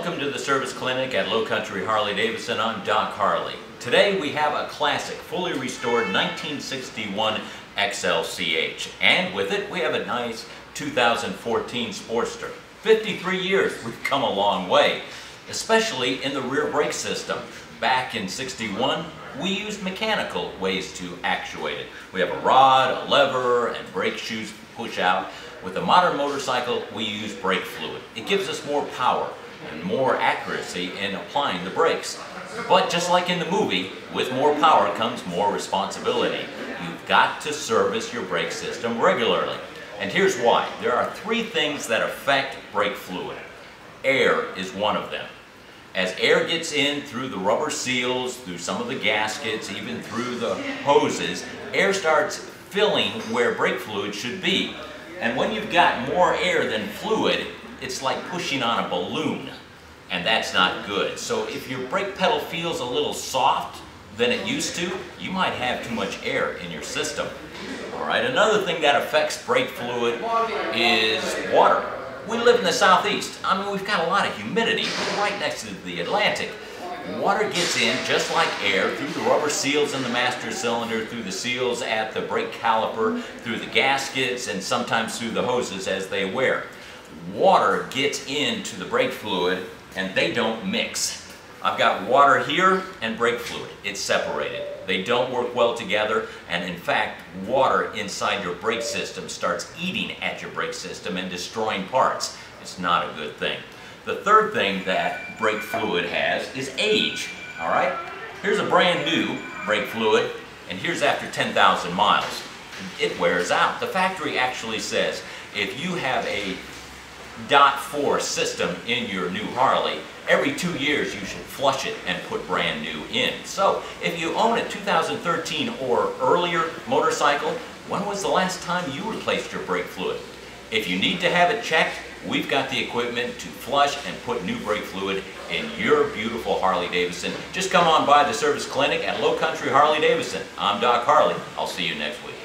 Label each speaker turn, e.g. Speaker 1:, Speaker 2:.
Speaker 1: to the service clinic at Low Country Harley Davidson. I'm Doc Harley. Today we have a classic, fully restored 1961 XLCH. And with it, we have a nice 2014 Sportster. 53 years, we've come a long way, especially in the rear brake system. Back in 61, we used mechanical ways to actuate it. We have a rod, a lever, and brake shoes push out. With a modern motorcycle, we use brake fluid. It gives us more power and more accuracy in applying the brakes. But just like in the movie, with more power comes more responsibility. You've got to service your brake system regularly. And here's why. There are three things that affect brake fluid. Air is one of them. As air gets in through the rubber seals, through some of the gaskets, even through the hoses, air starts filling where brake fluid should be. And when you've got more air than fluid, it's like pushing on a balloon. And that's not good. So if your brake pedal feels a little soft than it used to, you might have too much air in your system. All right, another thing that affects brake fluid is water. We live in the southeast. I mean, we've got a lot of humidity right next to the Atlantic. Water gets in just like air through the rubber seals in the master cylinder, through the seals at the brake caliper, through the gaskets, and sometimes through the hoses as they wear. Water gets into the brake fluid and they don't mix. I've got water here and brake fluid. It's separated. They don't work well together and in fact water inside your brake system starts eating at your brake system and destroying parts. It's not a good thing. The third thing that brake fluid has is age, all right? Here's a brand new brake fluid, and here's after 10,000 miles. It wears out. The factory actually says if you have a dot four system in your new Harley, every two years you should flush it and put brand new in. So if you own a 2013 or earlier motorcycle, when was the last time you replaced your brake fluid? If you need to have it checked, we've got the equipment to flush and put new brake fluid in your beautiful Harley Davidson. Just come on by the service clinic at Low Country Harley Davidson. I'm Doc Harley. I'll see you next week.